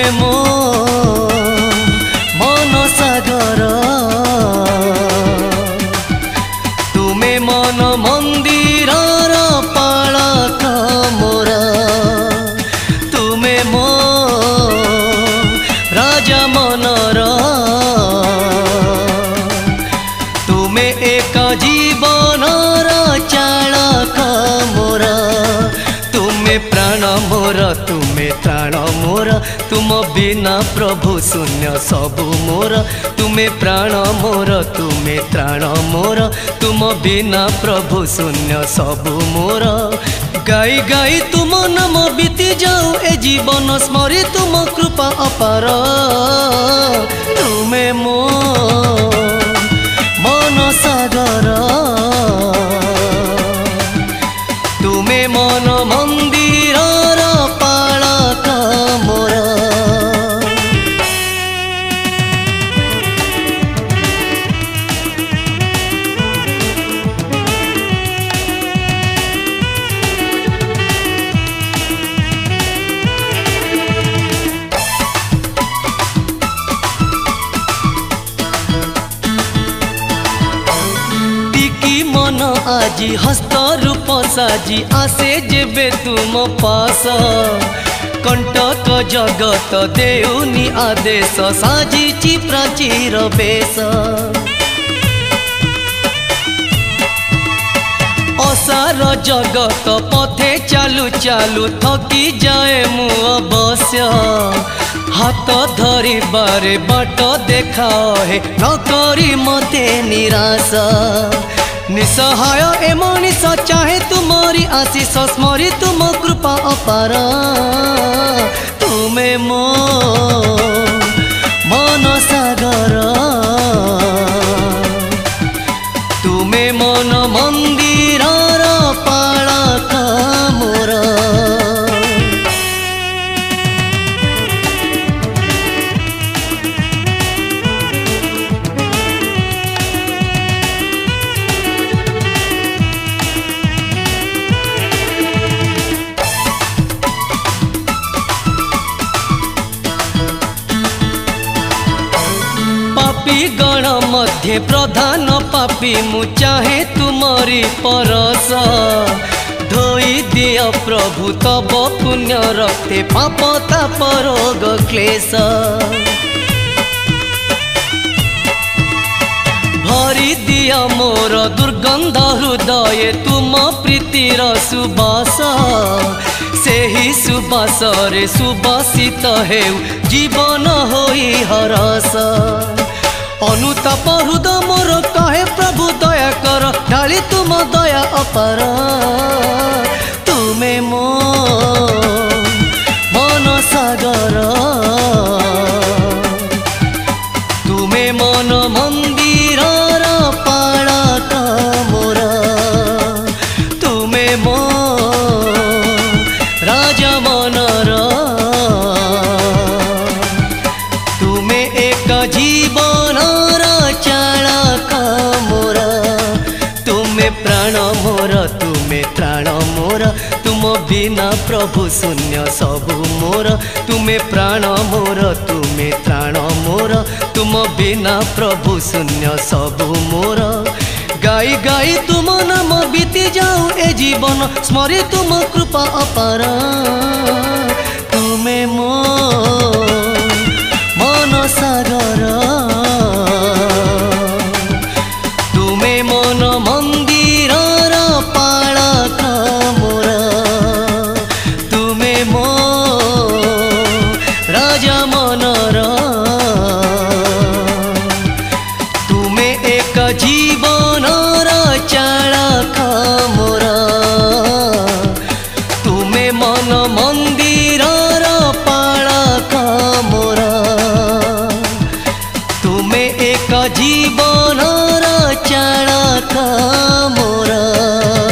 হবে মো মন সাগর তুমি মন মন্দিরর পালক মোর তুমি মো রাজা মনর তুমি এক জীবনর চালক মোর তুমি প্রাণ মোর তুমি তা मोर तुम बिना प्रभु शून्य सब मोर तुम्हें प्राण मोर तुम्हें त्राण मोर तुम बिना प्रभु शून्य सब मोर गाई गाई तुम नाम बीती जाऊ ए जीवन स्मरी तुम कृपा अपार तुम्हें मोर मन আজি হস্ত রূপ সাজি আসে যেবে তুম পাশ কণ্টক জগত দেউনি আদেশ সাজিছি প্রাচীর বেশ অসার জগত পথে চালু চালু থকি যায় মু অবশ্য হাত ধরিবারে বাট দেখাও হে নকরি মতে নিরাশ निसहाय ए एम चाहे तुम्हारी आशीष स्मरी तुम कृपा अपार तुम्हें मो प्रधान पापी मु चाहे तुमरी परस धोई दिदि प्रभु त ब पुण्य रक्ते पाप ताप रोग क्लेस भरिदियो मोर दुर्गन्ध हृदय तुम प्रीतिर सुवास सही सुवास र सुवासित हे जीवन होई हरस অনুতাপ হৃদ মোর কহে প্রভু দয়া কর ঢালি তুম দয়া অপার তুমে মো মন সাগর তুমে মন মন্দির পাড়ত তুমে তুমি রাজা মনর মোর তুমি প্রাণ মোর তুম বিনা প্রভু শূন্য সবু মোর তুমি প্রাণ মোর তুমি প্রাণ মোর তুম বিনা প্রভু শূন্য সবু মোর গাই গাই তুম নাম বিতি যাও এ জীবন স্মরে তুম কৃপা অপার তুমি মোর জীবনর চাড়া খামর তুমি মন মন্দিরর পাড়া খামর তুমি এক জীবনর চাড়া খামরা